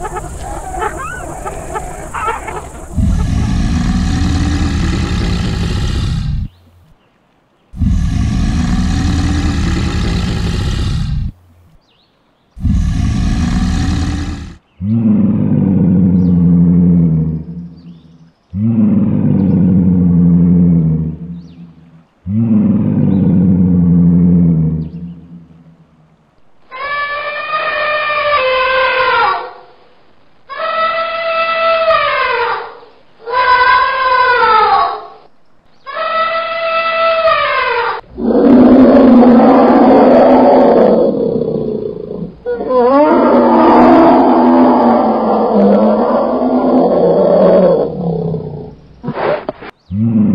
Ha ha ha! Mm-hmm.